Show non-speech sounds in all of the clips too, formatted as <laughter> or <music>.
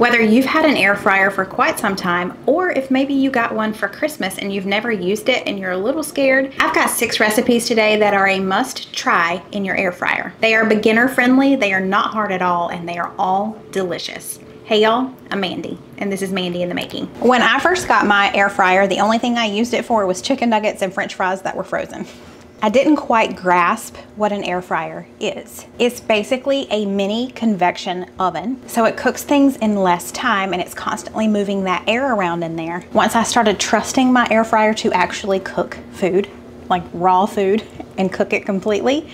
Whether you've had an air fryer for quite some time, or if maybe you got one for Christmas and you've never used it and you're a little scared, I've got six recipes today that are a must try in your air fryer. They are beginner friendly, they are not hard at all, and they are all delicious. Hey y'all, I'm Mandy, and this is Mandy in the Making. When I first got my air fryer, the only thing I used it for was chicken nuggets and french fries that were frozen. I didn't quite grasp what an air fryer is. It's basically a mini convection oven. So it cooks things in less time and it's constantly moving that air around in there. Once I started trusting my air fryer to actually cook food, like raw food, and cook it completely,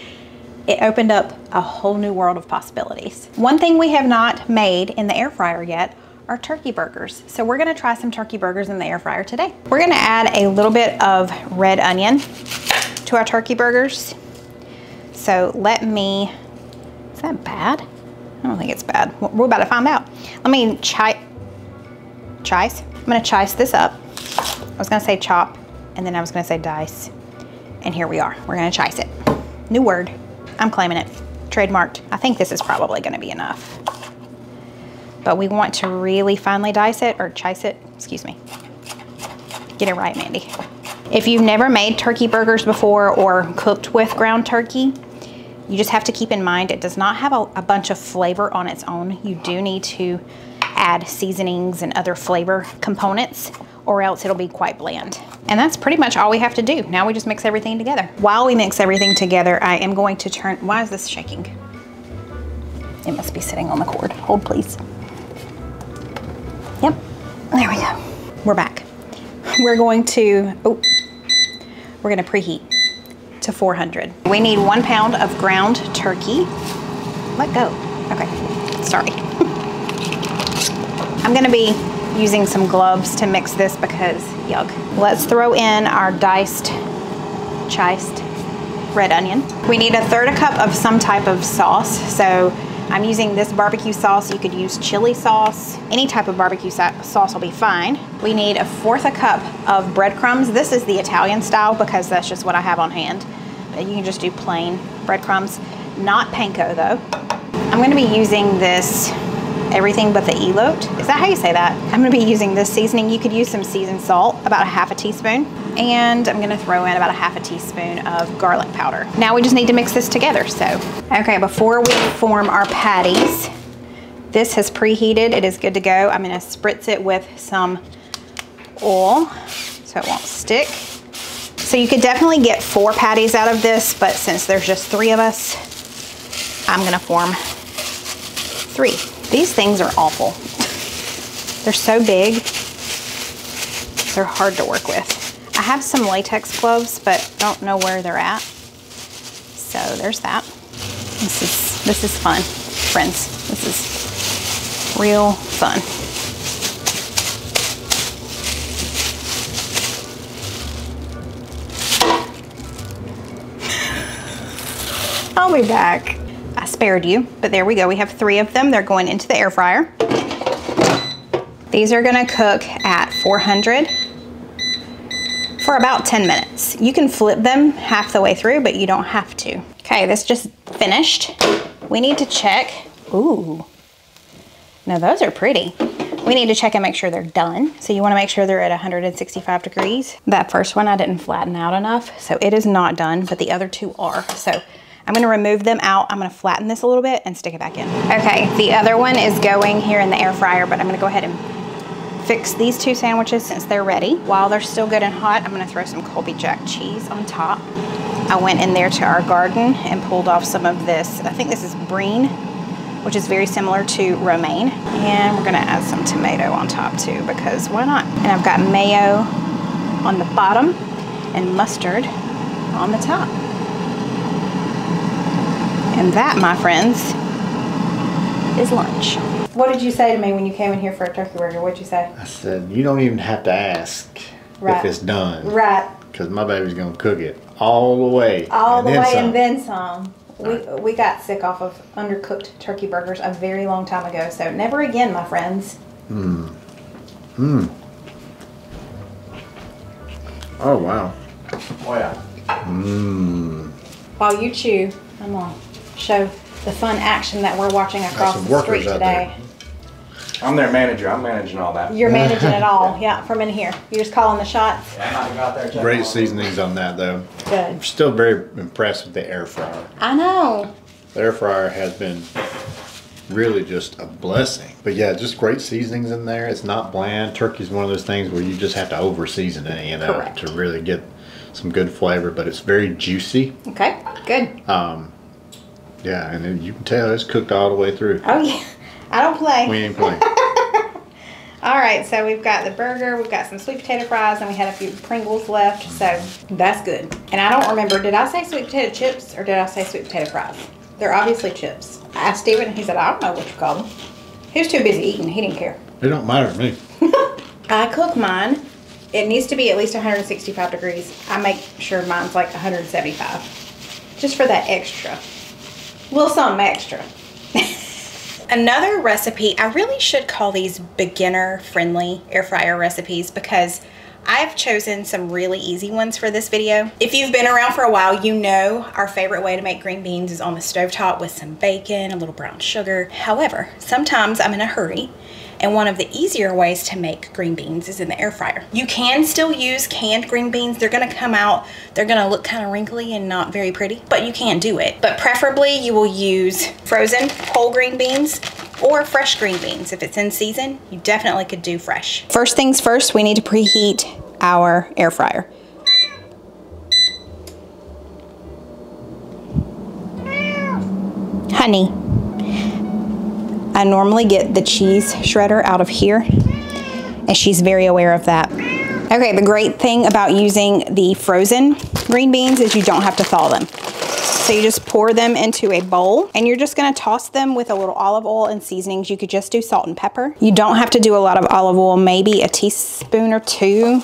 it opened up a whole new world of possibilities. One thing we have not made in the air fryer yet are turkey burgers. So we're gonna try some turkey burgers in the air fryer today. We're gonna add a little bit of red onion to our turkey burgers. So let me, is that bad? I don't think it's bad. We're about to find out. Let me chi, chice. I'm gonna chice this up. I was gonna say chop, and then I was gonna say dice. And here we are, we're gonna chice it. New word, I'm claiming it, trademarked. I think this is probably gonna be enough. But we want to really finely dice it, or chice it, excuse me. Get it right, Mandy. If you've never made turkey burgers before or cooked with ground turkey, you just have to keep in mind it does not have a, a, bunch of flavor on its own. You do need to add seasonings and other flavor components or else it'll be quite bland. And that's pretty much all we have to do. Now we just mix everything together. While we mix everything together, I am going to turn, why is this shaking? It must be sitting on the cord. Hold please. Yep, there we go. We're back. We're going to, oh, we're gonna preheat to 400. We need one pound of ground turkey. Let go. Okay, sorry. <laughs> I'm gonna be using some gloves to mix this because yuck. Let's throw in our diced, chiced red onion. We need a third a cup of some type of sauce. So I'm using this barbecue sauce. You could use chili sauce. Any type of barbecue sauce will be fine. We need a fourth a cup of breadcrumbs. This is the Italian style because that's just what I have on hand. Uh, you can just do plain breadcrumbs, not panko though. I'm gonna be using this everything but the elote. Is that how you say that? I'm gonna be using this seasoning. You could use some seasoned salt, about a half a teaspoon. And I'm gonna throw in about a half a teaspoon of garlic powder. Now we just need to mix this together, so. Okay, before we form our patties, this has preheated, it is good to go. I'm gonna spritz it with some oil so it won't stick. So you could definitely get four patties out of this, but since there's just three of us, I'm gonna form three. These things are awful. They're so big, they're hard to work with. I have some latex gloves, but don't know where they're at. So there's that. This is, this is fun, friends. This is real fun. I'll be back. Spared you, but there we go. We have three of them. They're going into the air fryer. These are gonna cook at 400 for about 10 minutes. You can flip them half the way through, but you don't have to. Okay, this just finished. We need to check, ooh, now those are pretty. We need to check and make sure they're done. So you wanna make sure they're at 165 degrees. That first one I didn't flatten out enough, so it is not done, but the other two are. So I'm gonna remove them out. I'm gonna flatten this a little bit and stick it back in. Okay, the other one is going here in the air fryer, but I'm gonna go ahead and fix these two sandwiches since they're ready. While they're still good and hot, I'm gonna throw some Colby Jack cheese on top. I went in there to our garden and pulled off some of this. I think this is brine, which is very similar to romaine. And we're gonna add some tomato on top too, because why not? And I've got mayo on the bottom and mustard on the top. And that, my friends, is lunch. What did you say to me when you came in here for a turkey burger? What'd you say? I said, you don't even have to ask Right. if it's done. Right. Because my baby's going to cook it all the way. All the way some. and then some. We, we got sick off of undercooked turkey burgers a very long time ago, so never again, my friends. Hmm. Hmm. Oh, wow. Oh yeah. Mmm. While you chew, I'm gonna show the fun action that we're watching across the street today. I'm their manager. I'm managing all that. You're managing it all, <laughs> yeah, from in here. You're just calling the shots. Yeah, I'm not gonna go out there. Great all seasonings on that though. I'm Good. still very impressed with the air fryer. I know. The air fryer has been really just a blessing. But yeah, just great seasonings in there. It's not bland. Turkey's one of those things where you just have to over season it, you know, Correct. to really get some good flavor. But it's very juicy. Okay, good. Um, Yeah, and then you can tell it's cooked all the way through. Oh yeah, I don't play. We ain't playing. <laughs> All right, so we've got the burger, we've got some sweet potato fries, and we had a few Pringles left, so that's good. And I don't remember, did I say sweet potato chips or did I say sweet potato fries? They're obviously chips. I asked Steven, and he said, I don't know what you call them. He was too busy eating, he didn't care. it don't matter to me. <laughs> I cook mine. It needs to be at least 165 degrees. I make sure mine's like 175. Just for that extra. Little something extra. <laughs> Another recipe, I really should call these beginner friendly air fryer recipes because I've chosen some really easy ones for this video. If you've been around for a while, you know our favorite way to make green beans is on the stovetop with some bacon, a little brown sugar. However, sometimes I'm in a hurry and one of the easier ways to make green beans is in the air fryer. You can still use canned green beans. They're gonna come out, they're gonna look kind of wrinkly and not very pretty, but you can do it. But preferably you will use frozen whole green beans or fresh green beans. If it's in season, you definitely could do fresh. First things first, we need to preheat our air fryer. Honey, I normally get the cheese shredder out of here, and she's very aware of that. Okay, the great thing about using the frozen green beans is you don't have to thaw them. So you just pour them into a bowl and you're just gonna toss them with a little olive oil and seasonings. You could just do salt and pepper. You don't have to do a lot of olive oil, maybe a teaspoon or two.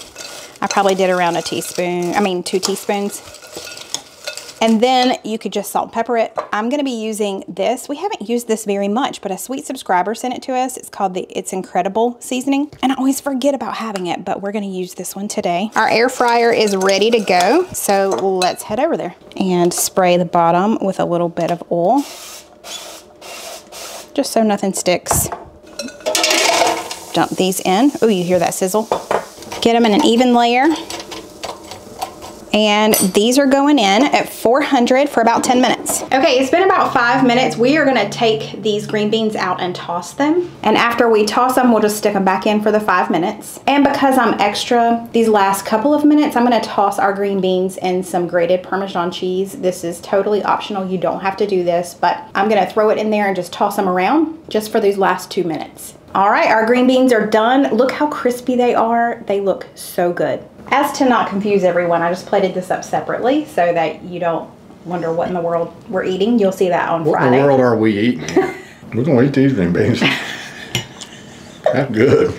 I probably did around a teaspoon, I mean two teaspoons. And then you could just salt and pepper it. I'm gonna be using this. We haven't used this very much, but a sweet subscriber sent it to us. It's called the It's Incredible seasoning. And I always forget about having it, but we're gonna use this one today. Our air fryer is ready to go. So let's head over there and spray the bottom with a little bit of oil. Just so nothing sticks. Dump these in. Oh, you hear that sizzle? Get them in an even layer. And these are going in at 400 for about 10 minutes. Okay, it's been about five minutes. We are gonna take these green beans out and toss them. And after we toss them, we'll just stick them back in for the five minutes. And because I'm extra these last couple of minutes, I'm gonna toss our green beans in some grated Parmesan cheese. This is totally optional. You don't have to do this, but I'm gonna throw it in there and just toss them around just for these last two minutes. All right, our green beans are done. Look how crispy they are. They look so good. As to not confuse everyone, I just plated this up separately so that you don't wonder what in the world we're eating. You'll see that on Friday. What in the world are we eating? <laughs> We're gonna eat these green beans. <laughs> That's good.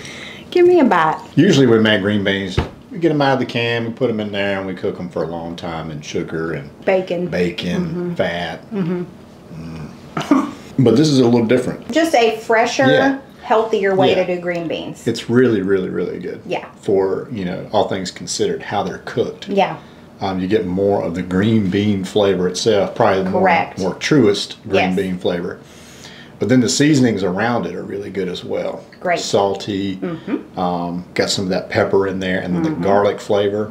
Give me a bite. Usually we make green beans. We get them out of the can, we put them in there, and we cook them for a long time in sugar and Bacon. bacon, fat. Mm. but this is a little different. Just a fresher, Yeah. Healthier way Yeah. to do green beans. It's really, really, really good. Yeah. For you know, all things considered, how they're cooked. Yeah. Um, you get more of the green bean flavor itself, probably the more, more truest green Yes. bean flavor. But then the seasonings around it are really good as well. Great. Salty. Mm Um, got some of that pepper in there, and then the garlic flavor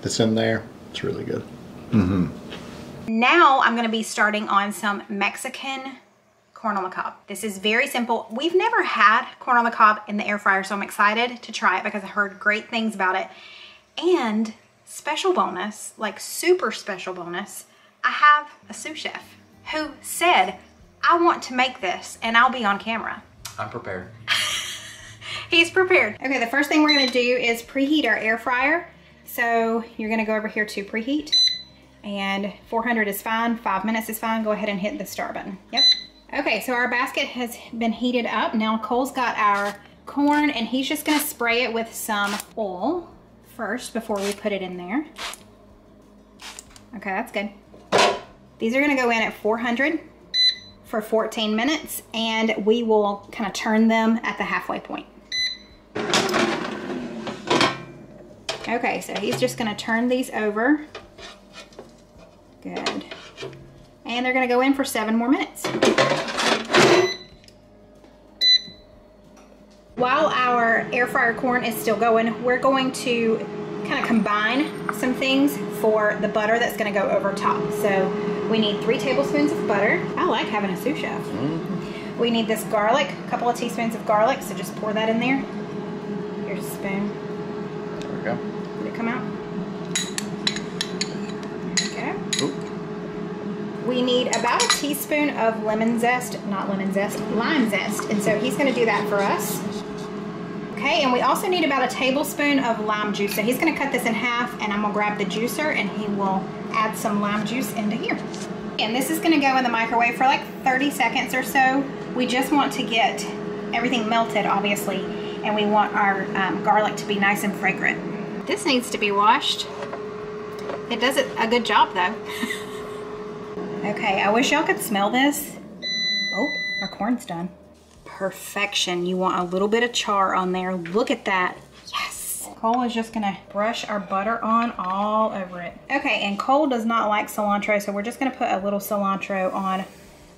that's in there. It's really good. Mhm. Now I'm going to be starting on some Mexican corn on the cob. This is very simple. We've never had corn on the cob in the air fryer, so I'm excited to try it because I heard great things about it. And special bonus, like super special bonus, I have a sous chef who said, I want to make this and I'll be on camera. I'm prepared. <laughs> He's prepared. Okay, the first thing we're gonna do is preheat our air fryer. So you're gonna go over here to preheat and 400 is fine, five minutes is fine. Go ahead and hit the start button. Yep. Okay, so our basket has been heated up. Now Cole's got our corn and he's just gonna spray it with some oil first before we put it in there. Okay, that's good. These are gonna go in at 400 for 14 minutes and we will kind of turn them at the halfway point. Okay, so he's just gonna turn these over. Good. And they're gonna go in for seven more minutes. While our air fryer corn is still going, we're going to kind of combine some things for the butter that's gonna go over top. So we need three tablespoons of butter. I like having a sous chef. Mm. We need this garlic, a couple of teaspoons of garlic, so just pour that in there. Here's a spoon. There we go. Did it come out? Okay. We need about a teaspoon of lemon zest, not lemon zest, lime zest. And so he's gonna do that for us. Okay, and we also need about a tablespoon of lime juice. So he's gonna cut this in half and I'm gonna grab the juicer and he will add some lime juice into here. And this is gonna go in the microwave for like 30 seconds or so. We just want to get everything melted, obviously, and we want our um, garlic to be nice and fragrant. This needs to be washed. It does a good job though. <laughs> okay, I wish y'all could smell this. Oh, our corn's done perfection. You want a little bit of char on there. Look at that. Yes. Cole is just gonna brush our butter on all over it. Okay, and Cole does not like cilantro, so we're just gonna put a little cilantro on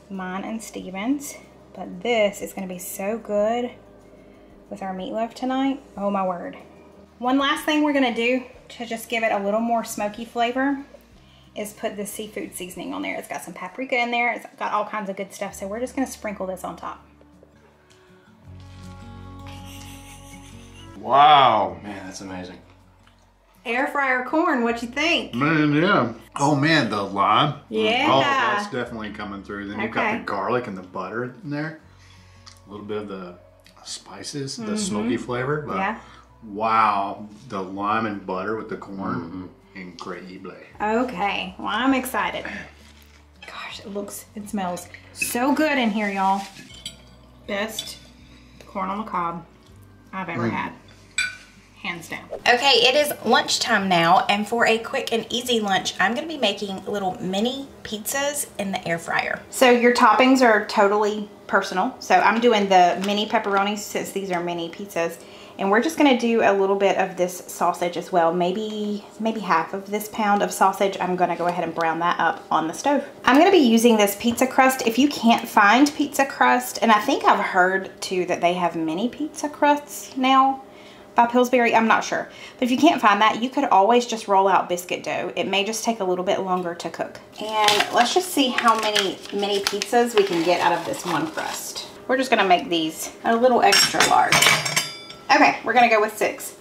mine and Steven's. But this is gonna be so good with our meatloaf tonight. Oh my word. One last thing we're gonna do to just give it a little more smoky flavor is put the seafood seasoning on there. It's got some paprika in there. It's got all kinds of good stuff. So we're just gonna sprinkle this on top. Wow. Man, that's amazing. Air fryer corn, what you think? Man, yeah. Oh man, the lime. Yeah. Oh, that's definitely coming through. Then you've got the garlic and the butter in there. A little bit of the spices, the Mm-hmm. smoky flavor. But Yeah. wow, the lime and butter with the corn. Incredible. Okay, well I'm excited. Gosh, it looks, it smells so good in here, y'all. Best corn on the cob I've ever mm. had. Hands down. Okay, it is lunchtime now, and for a quick and easy lunch, I'm gonna be making little mini pizzas in the air fryer. So your toppings are totally personal. So I'm doing the mini pepperonis since these are mini pizzas. And we're just gonna do a little bit of this sausage as well. Maybe, maybe half of this pound of sausage. I'm gonna go ahead and brown that up on the stove. I'm gonna be using this pizza crust. If you can't find pizza crust, and I think I've heard too that they have mini pizza crusts now by Pillsbury, I'm not sure. But if you can't find that, you could always just roll out biscuit dough. It may just take a little bit longer to cook. And let's just see how many mini pizzas we can get out of this one crust. We're just gonna make these a little extra large. Okay, we're gonna go with six.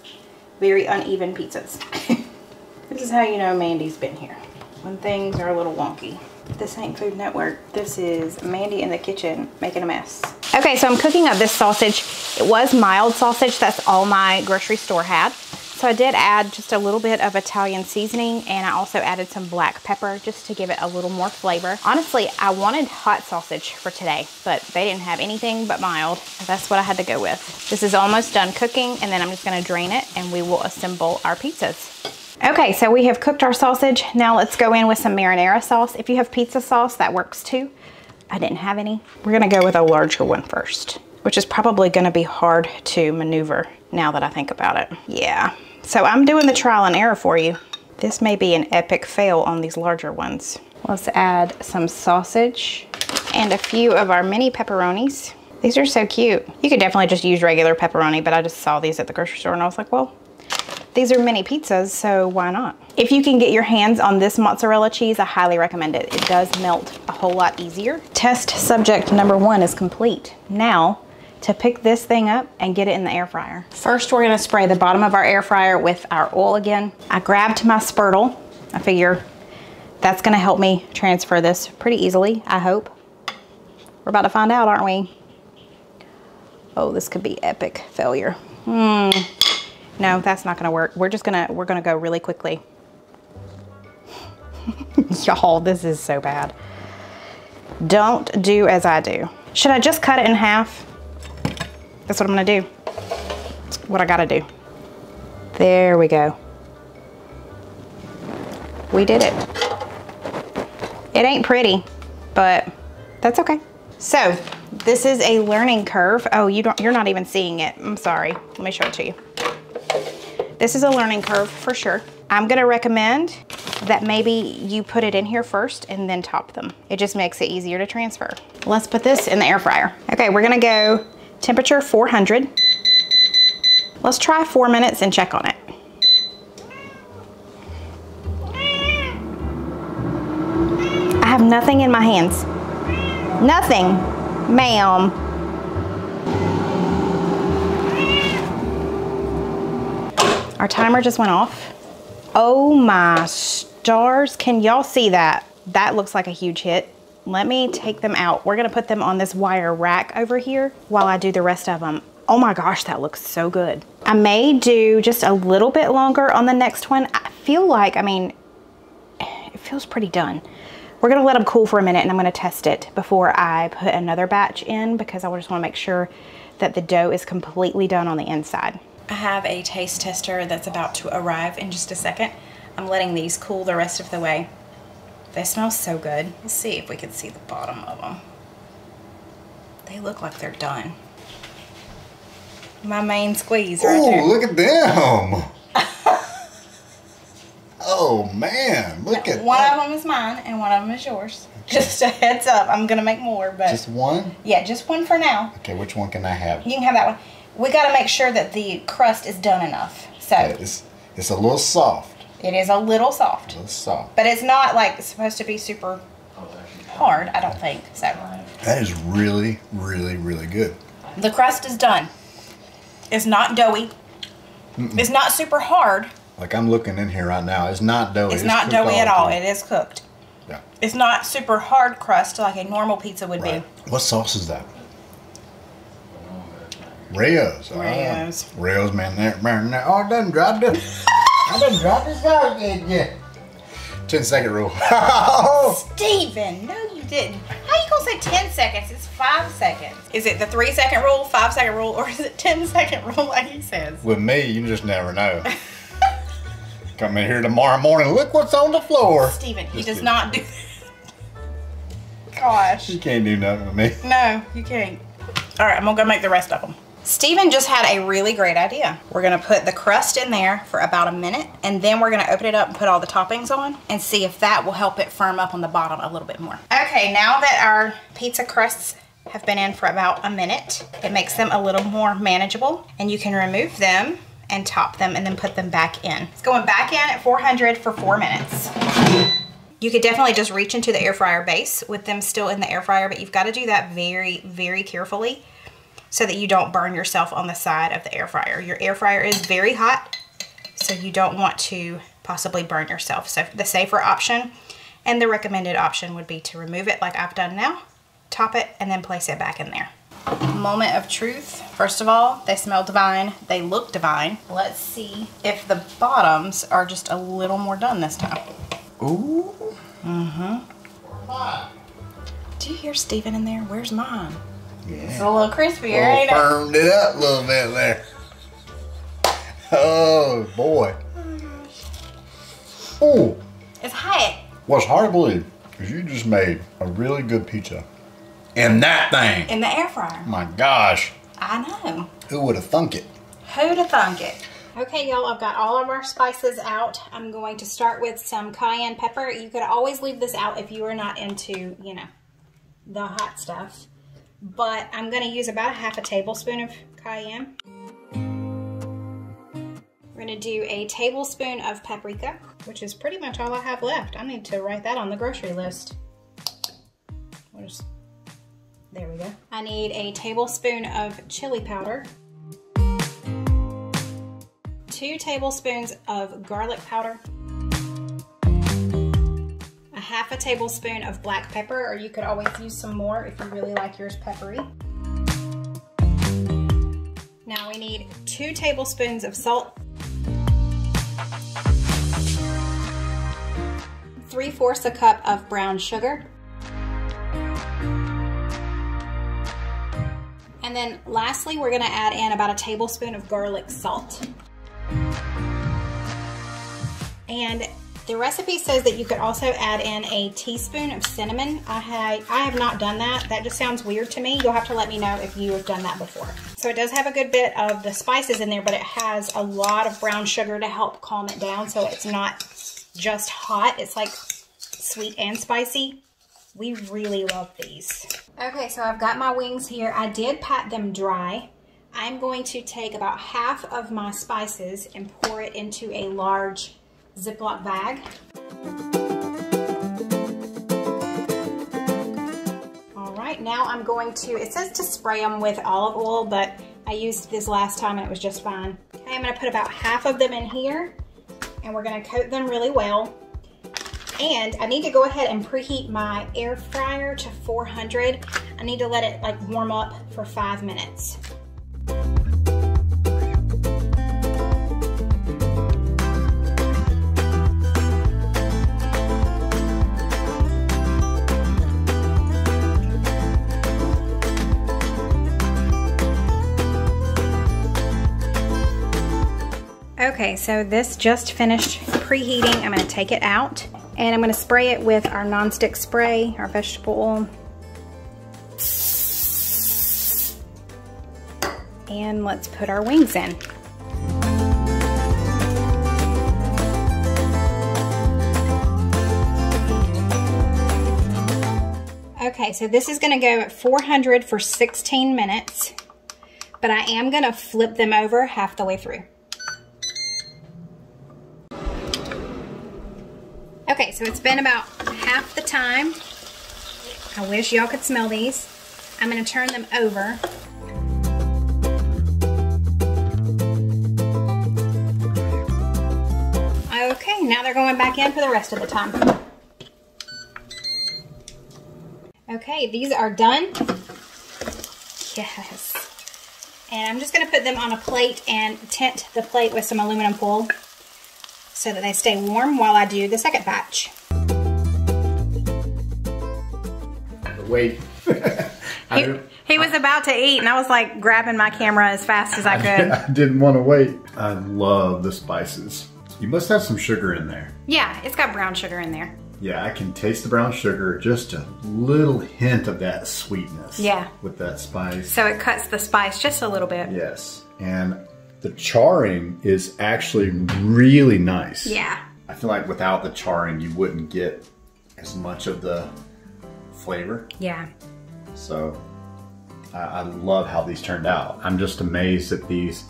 Very uneven pizzas. <laughs> this is how you know Mandy's been here. When things are a little wonky. This ain't Food Network. This is Mandy in the kitchen making a mess. Okay, so I'm cooking up this sausage. It was mild sausage. That's all my grocery store had. So I did add just a little bit of Italian seasoning and I also added some black pepper just to give it a little more flavor. Honestly, I wanted hot sausage for today, but they didn't have anything but mild. That's what I had to go with. This is almost done cooking and then I'm just gonna drain it and we will assemble our pizzas. Okay, so we have cooked our sausage. Now let's go in with some marinara sauce. If you have pizza sauce, that works too. I didn't have any. We're gonna go with a larger one first, which is probably gonna be hard to maneuver now that I think about it. Yeah, so I'm doing the trial and error for you. This may be an epic fail on these larger ones. Let's add some sausage and a few of our mini pepperonis. These are so cute. You could definitely just use regular pepperoni, but I just saw these at the grocery store and I was like, well, these are mini pizzas, so why not? If you can get your hands on this mozzarella cheese, I highly recommend it. It does melt a whole lot easier. Test subject number one is complete. Now, to pick this thing up and get it in the air fryer. First, we're gonna spray the bottom of our air fryer with our oil again. I grabbed my spurtle. I figure that's gonna help me transfer this pretty easily, I hope. We're about to find out, aren't we? Oh, this could be epic failure. Hmm. No, that's not gonna work. We're just gonna, we're gonna go really quickly. <laughs> Y'all, this is so bad. Don't do as I do. Should I just cut it in half? That's what I'm gonna do. That's what I gotta do. There we go. We did it. It ain't pretty, but that's okay. So this is a learning curve. Oh, you don't, you're not even seeing it. I'm sorry. Let me show it to you. This is a learning curve for sure. I'm gonna recommend that maybe you put it in here first and then top them. It just makes it easier to transfer. Let's put this in the air fryer. Okay, we're gonna go temperature 400. Let's try four minutes and check on it. I have nothing in my hands. Nothing, ma'am. Our timer just went off. Oh my stars. Can y'all see that? That looks like a huge hit. Let me take them out. We're gonna put them on this wire rack over here while I do the rest of them. Oh my gosh, that looks so good. I may do just a little bit longer on the next one. I feel like, I mean, it feels pretty done. We're gonna let them cool for a minute and I'm gonna test it before I put another batch in because I just wanna make sure that the dough is completely done on the inside. I have a taste tester that's about to arrive in just a second. I'm letting these cool the rest of the way. They smell so good. Let's see if we can see the bottom of them. They look like they're done. My main squeeze right Oh, there. look at them. <laughs> oh man, look at One that. of them is mine and one of them is yours. Just a heads up, I'm gonna make more, but Just one? yeah, just one for now. Okay, which one can I have? You can have that one. We gotta make sure that the crust is done enough. So It's, it's a little soft. It is a little soft, A little soft. but it's not like it's supposed to be super hard. I don't think so. That is really, really, really good. The crust is done. It's not doughy. It's not super hard. Like I'm looking in here right now. It's not doughy. It's not cooked doughy at all. through. It is cooked. Yeah. It's not super hard crust like a normal pizza would Right. be. What sauce is that? Rao's. ah. Rao's. Rao's, man. There, man. Oh, I done dropped it. I done dropped this sauce, did you? 10 second rule. <laughs> Steven, no you didn't. How you gonna say 10 seconds? It's five seconds. Is it the three second rule, five second rule, or is it 10 <laughs> second rule like he says? With me, you just never know. Come in here tomorrow morning. Look what's on the floor. Steven, he does kidding. not do Gosh. You can't do nothing with me. No, you can't. All right, I'm gonna go make the rest of them. Steven just had a really great idea. We're gonna put the crust in there for about a minute, and then we're gonna open it up and put all the toppings on and see if that will help it firm up on the bottom a little bit more. Okay, now that our pizza crusts have been in for about a minute, it makes them a little more manageable, and you can remove them and top them and then put them back in. It's going back in at 400 for four minutes. You could definitely just reach into the air fryer base with them still in the air fryer, but you've got to do that very, very carefully so that you don't burn yourself on the side of the air fryer. Your air fryer is very hot, so you don't want to possibly burn yourself. So the safer option and the recommended option would be to remove it like I've done now, top it, and then place it back in there. Moment of truth. First of all, they smell divine. They look divine. Let's see if the bottoms are just a little more done this time. Ooh. Mhm. Do you hear Steven in there? Where's mine? It's a little crispier, Oh, ain't it? firmed it up a little bit there. Oh boy. Oh, It's hot. what's hard to believe is you just made a really good pizza. And that thing. In the air fryer. My gosh. I know. Who would have thunk it? Who'd have thunk it? Okay, y'all, I've got all of our spices out. I'm going to start with some cayenne pepper. You could always leave this out if you are not into, you know, the hot stuff. But I'm to use about a half a tablespoon of cayenne. We're to do a tablespoon of paprika, which is pretty much all I have left. I need to write that on the grocery list. Where's, there we go. I need a tablespoon of chili powder two tablespoons of garlic powder, half a tablespoon of black pepper, or you could always use some more if you really like yours peppery. Now we need two tablespoons of salt, three fourths a cup of brown sugar, and then lastly we're gonna add in about a tablespoon of garlic salt. And the recipe says that you could also add in a teaspoon of cinnamon. I, ha I have not done that. That just sounds weird to me. You'll have to let me know if you have done that before. So it does have a good bit of the spices in there, but it has a lot of brown sugar to help calm it down so it's not just hot. It's like sweet and spicy. We really love these. Okay, so I've got my wings here. I did pat them dry I'm going to take about half of my spices and pour it into a large Ziploc bag. All right, now I'm going to, it says to spray them with olive oil, but I used this last time and it was just fine. Okay, I'm gonna put about half of them in here and we're gonna coat them really well. And I need to go ahead and preheat my air fryer to 400. I need to let it like warm up for five minutes. Okay, so this just finished preheating. I'm gonna take it out and I'm gonna spray it with our nonstick spray, our vegetable oil. And let's put our wings in. Okay, so this is gonna go at 400 for 16 minutes, but I am gonna flip them over half the way through. Okay, so it's been about half the time. I wish y'all could smell these. I'm gonna turn them over. Okay, now they're going back in for the rest of the time. Okay, these are done. Yes. And I'm just gonna put them on a plate and tint the plate with some aluminum foil so that they stay warm while I do the second batch. Wait. he, he was about to eat and I was like grabbing my camera as fast as I <laughs> could. I <laughs> didn't want to wait. I love the spices. You must have some sugar in there. Yeah, it's got brown sugar in there. Yeah, I can taste the brown sugar, just a little hint of that sweetness. Yeah. With that spice. So it cuts the spice just a little bit. Yes. And the charring is actually really nice. Yeah. I feel like without the charring, you wouldn't get as much of the flavor. Yeah. So I, I love how these turned out. I'm just amazed that these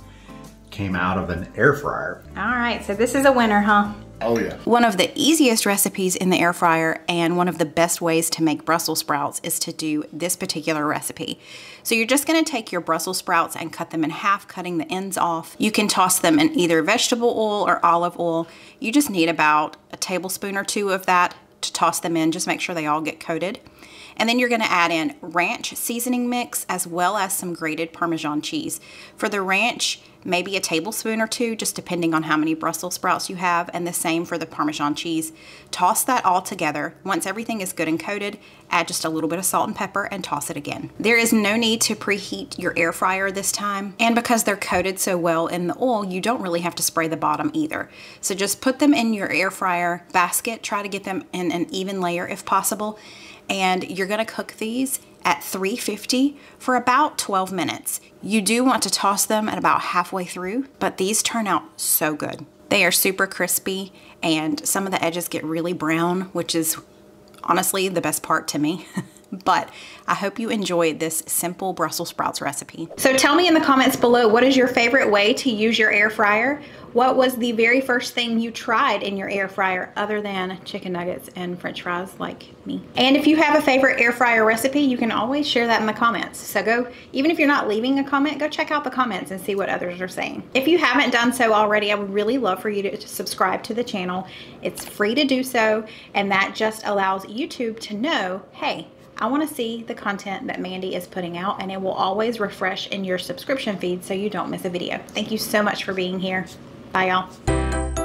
came out of an air fryer. All right, so this is a winner, huh? Oh yeah. One of the easiest recipes in the air fryer and one of the best ways to make Brussels sprouts is to do this particular recipe. So you're just gonna take your Brussels sprouts and cut them in half, cutting the ends off. You can toss them in either vegetable oil or olive oil. You just need about a tablespoon or two of that to toss them in. Just make sure they all get coated. And then you're gonna add in ranch seasoning mix as well as some grated Parmesan cheese. For the ranch, maybe a tablespoon or two, just depending on how many Brussels sprouts you have, and the same for the Parmesan cheese. Toss that all together. Once everything is good and coated, add just a little bit of salt and pepper and toss it again. There is no need to preheat your air fryer this time, and because they're coated so well in the oil, you don't really have to spray the bottom either. So just put them in your air fryer basket, try to get them in an even layer if possible, and you're gonna cook these at 350 for about 12 minutes. You do want to toss them at about halfway through, but these turn out so good. They are super crispy and some of the edges get really brown, which is honestly the best part to me. <laughs> but I hope you enjoyed this simple Brussels sprouts recipe. So tell me in the comments below, what is your favorite way to use your air fryer? What was the very first thing you tried in your air fryer other than chicken nuggets and french fries like me? And if you have a favorite air fryer recipe, you can always share that in the comments. So go, even if you're not leaving a comment, go check out the comments and see what others are saying. If you haven't done so already, I would really love for you to subscribe to the channel. It's free to do so, and that just allows YouTube to know, hey, I want to see the content that Mandy is putting out and it will always refresh in your subscription feed so you don't miss a video. Thank you so much for being here. Bye y'all.